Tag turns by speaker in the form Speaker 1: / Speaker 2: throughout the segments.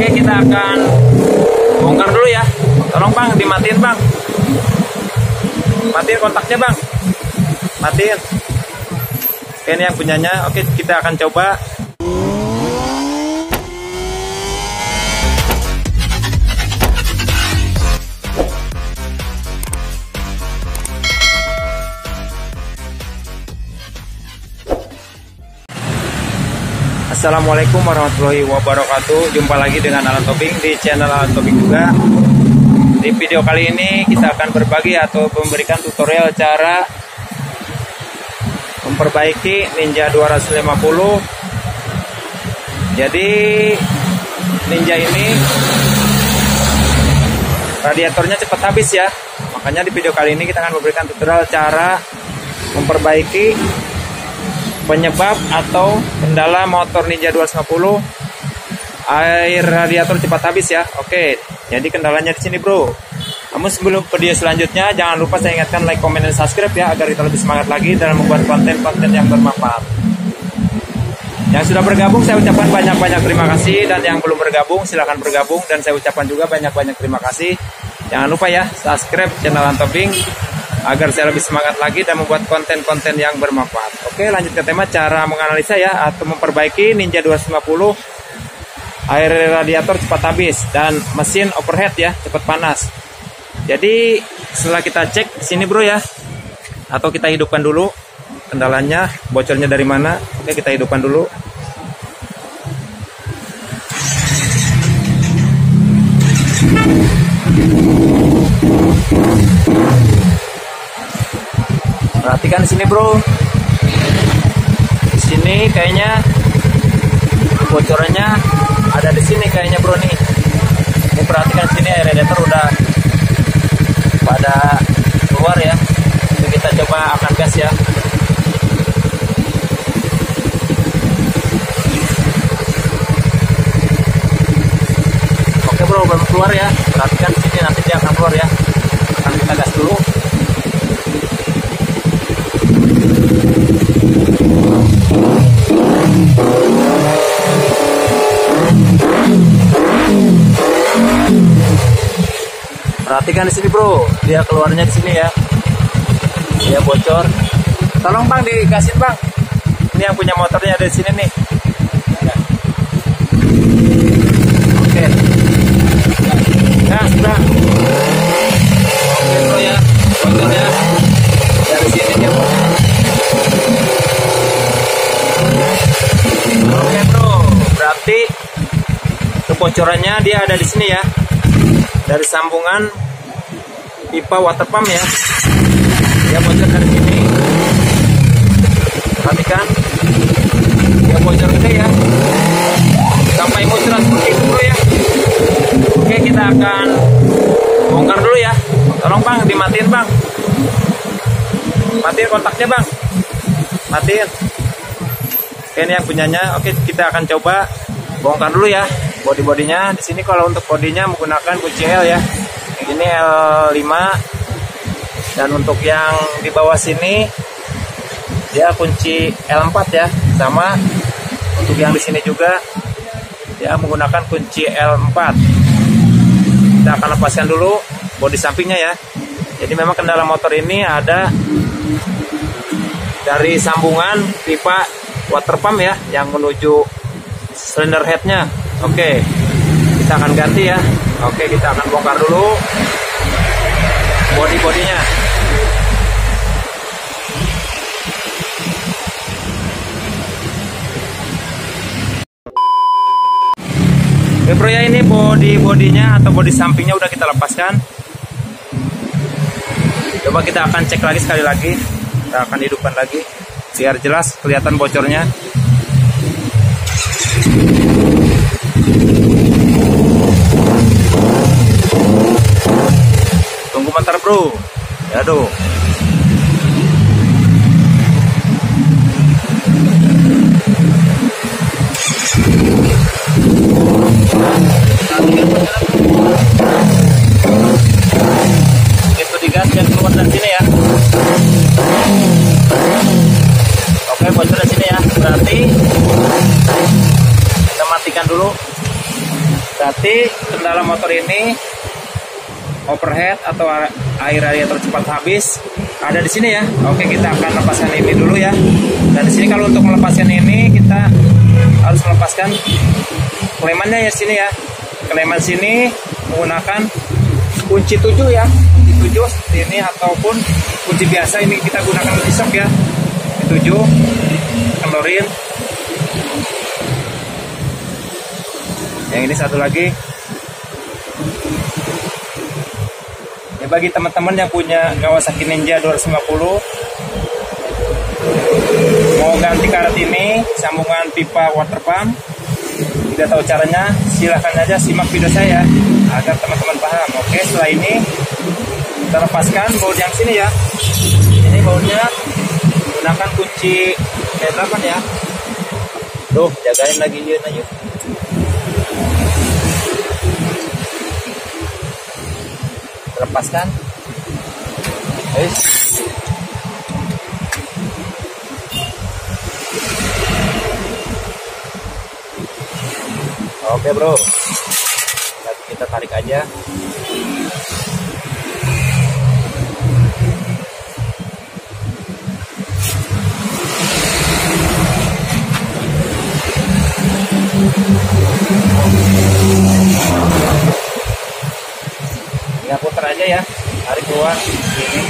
Speaker 1: Oke, kita akan bongkar dulu ya. Tolong bang, dimatiin bang. Matiin kontaknya bang. Matiin. Oke, ini yang punyanya. Oke, kita akan coba. Assalamualaikum warahmatullahi wabarakatuh. Jumpa lagi dengan Alan Tobing di channel Alan Tobing juga. Di video kali ini kita akan berbagi atau memberikan tutorial cara Memperbaiki Ninja 250 Jadi Ninja ini Radiatornya cepat habis ya. Makanya di video kali ini kita akan memberikan tutorial cara Memperbaiki penyebab atau kendala motor Ninja 250 air radiator cepat habis ya. Oke, jadi kendalanya di sini, Bro. Namun sebelum video selanjutnya, jangan lupa saya ingatkan like, comment, dan subscribe ya agar kita lebih semangat lagi dalam membuat konten-konten yang bermanfaat. Yang sudah bergabung saya ucapkan banyak-banyak terima kasih dan yang belum bergabung silahkan bergabung dan saya ucapkan juga banyak-banyak terima kasih. Jangan lupa ya subscribe channel Antobing agar saya lebih semangat lagi dan membuat konten-konten yang bermanfaat. Oke, lanjut ke tema cara menganalisa ya atau memperbaiki Ninja 250 air radiator cepat habis dan mesin overhead ya cepat panas. Jadi setelah kita cek sini bro ya atau kita hidupkan dulu kendalanya bocornya dari mana. Oke, kita hidupkan dulu. Perhatikan sini bro. Di sini kayaknya bocorannya ada di sini kayaknya bro nih. Ini perhatikan sini air radiator udah pada keluar ya. Ini kita coba akan gas ya. Oke bro, belum keluar ya. Perhatikan sini nanti dia akan keluar ya. Akan kita gas dulu. Perhatikan di sini bro, dia keluarnya di sini ya. Dia bocor. Tolong bang dikasih bang. Ini yang punya motornya ada di sini nih. Oke. Gas bang. Oke ya, ya. Dari sini. Oke bro, berarti kebocorannya dia ada di sini ya dari sambungan pipa water pump ya. Dia bocor dari sini. Perhatikan. Dia bocor gede ya. Sampai bocoran seperti itu bro ya. Oke kita akan bongkar dulu ya. Tolong bang dimatiin bang. Matiin kontaknya bang. Matiin. Oke ini yang punyanya. Oke kita akan coba bongkar dulu ya body-bodinya di sini kalau untuk bodinya menggunakan kunci L ya ini L5 dan untuk yang di bawah sini dia kunci L4 ya. Sama untuk yang di sini juga dia menggunakan kunci L4 kita akan lepaskan dulu bodi sampingnya ya. Jadi memang kendala motor ini ada dari sambungan pipa water pump ya yang menuju cylinder headnya. Oke, kita akan ganti ya. Oke, kita akan bongkar dulu body-bodinya. Oke bro ya ini body-bodinya atau body sampingnya udah kita lepaskan. Coba kita akan cek lagi sekali lagi. Kita akan hidupkan lagi biar jelas kelihatan bocornya. Bro. Ya aduh. Itu digas dan keluar dari sini ya. Oke bocor dari sini ya. Berarti kita matikan dulu berarti kendala motor ini overhead atau air radiator cepat habis. Ada di sini ya. Oke kita akan lepaskan ini dulu ya. Dan di sini kalau untuk melepaskan ini kita harus melepaskan klemannya ya sini ya. Kleman sini menggunakan kunci tujuh ya. Kunci tujuh seperti ini ataupun kunci biasa ini kita gunakan kunci ya. Tujuh kendorin yang ini satu lagi bagi teman-teman yang punya Kawasaki Ninja 250 mau ganti karet ini sambungan pipa water pump tidak tahu caranya silahkan aja simak video saya agar teman-teman paham. Oke setelah ini kita lepaskan baut yang sini ya. Ini bautnya gunakan kunci D8 ya. Tuh jagain lagi yun aja lepaskan guys oke bro. Lagi kita tarik aja ya. Tarik keluar. Ini.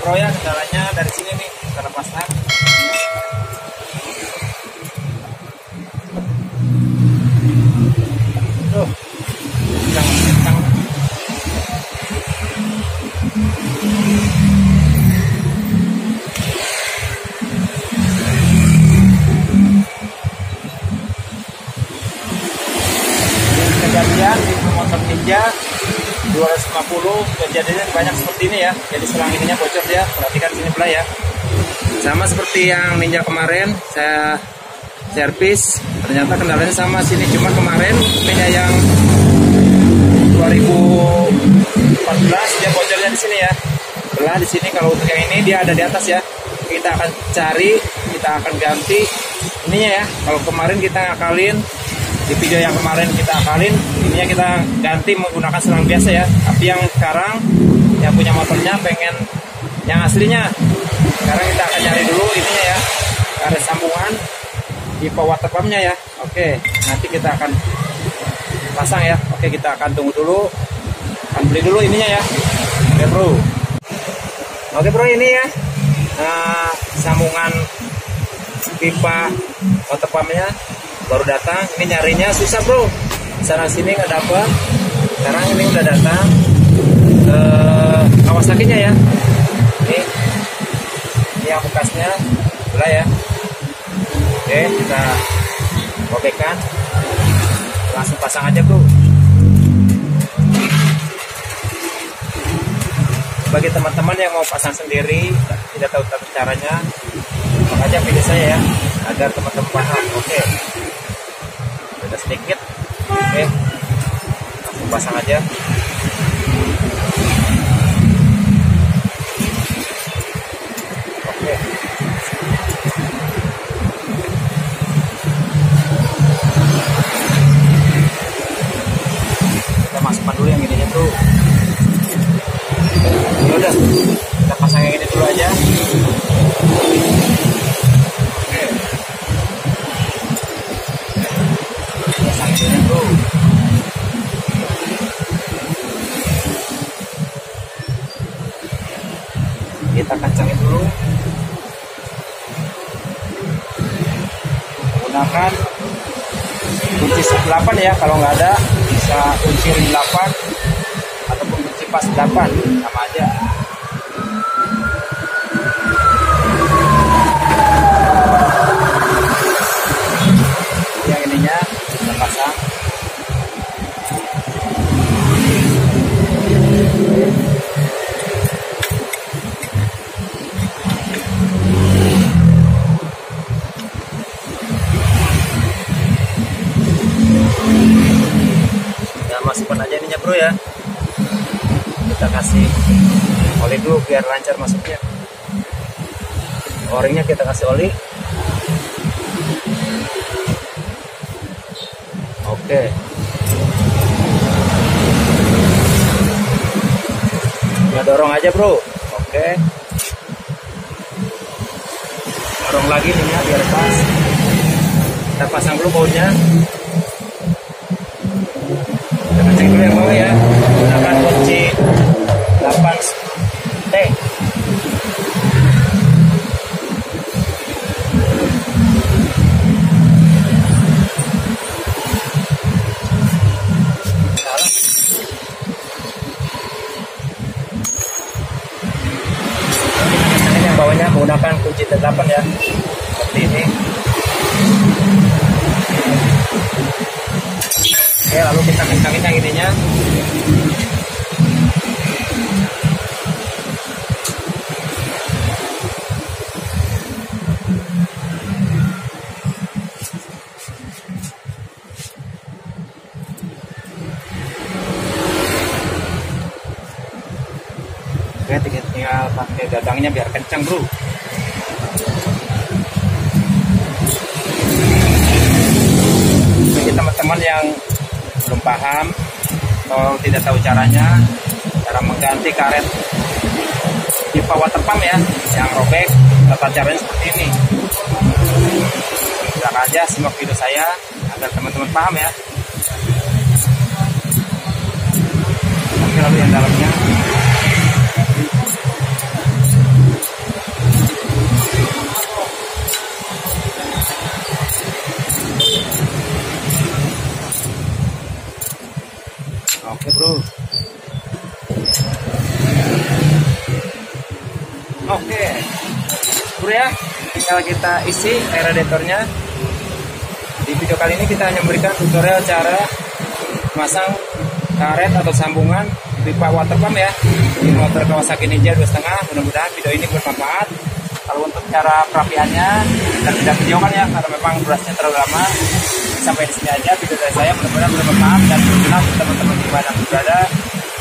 Speaker 1: Bro ya kendalanya dari sini nih kita lepaskan ini ya. Jadi selang ininya bocor ya perhatikan sini pula ya. Sama seperti yang ninja kemarin saya servis. Ternyata kendalanya sama sini cuma kemarin ninja yang 2014 dia bocornya di sini ya. Belah di sini kalau untuk yang ini dia ada di atas ya. Kita akan cari kita akan ganti ininya ya. Kalau kemarin kita ngakalin di video yang kemarin kita akalin ininya kita ganti menggunakan selang biasa ya. Tapi yang sekarang yang punya motornya pengen yang aslinya. Sekarang kita akan nyari dulu ininya ya. Ada sambungan pipa water pumpnya ya. Oke nanti kita akan pasang ya. Oke kita akan tunggu dulu. Akan beli dulu ininya ya. Oke bro. Oke bro ini ya. Nah, sambungan pipa water pumpnya baru datang. Ini nyarinya susah bro. Sana sini nggak dapat sekarang ini udah datang Kawasakinya ya. Ini ini yang bekasnya belah ya. Oke kita robekkan langsung pasang aja bro bagi teman-teman yang mau pasang sendiri tidak tahu tata caranya aja video saya ya agar teman-teman paham. Oke. Beda sedikit. Oke. Langsung pasang aja menggunakan kunci 8 ya. Kalau nggak ada bisa kunci ring 8 ataupun kunci pas 8 sama aja. Kita pasang lancar masuknya O-ringnya kita kasih oli. Oke. Ya dorong aja, Bro. Oke. Dorong lagi nih ya biar pas. Kita pasang dulu bautnya. Kita cek dulu yang bawah ya. Oke, lalu kita kencangin yang ininya. Oke, tinggal, pakai gagangnya biar kencang, bro. Teman-teman yang belum paham atau tidak tahu caranya, cara mengganti karet pipa water pump ya, yang robek, tata caranya seperti ini. Silakan aja simak video saya agar teman-teman paham ya. Lalu yang dalamnya tinggal kita isi air radiatornya. Di video kali ini kita hanya memberikan tutorial cara masang karet atau sambungan pipa water pump ya. Di motor Kawasaki Ninja 2.5 mudah-mudahan video ini bermanfaat. Kalau untuk cara perapiannya kita tidak videokan ya karena memang durasinya terlalu lama. Sampai di sini aja video dari saya mudah-mudahan bermanfaat. Dan berguna untuk teman-teman di mana berada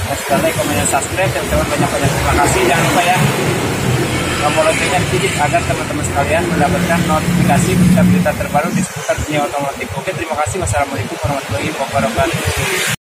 Speaker 1: dan sudah like, komen, dan subscribe. Dan teman banyak-banyak terima kasih. Jangan lupa ya tombol loncengnya sedikit agar teman-teman sekalian mendapatkan notifikasi berita-berita terbaru di seputar dunia otomotif. Oke terima kasih. Wassalamualaikum warahmatullahi wabarakatuh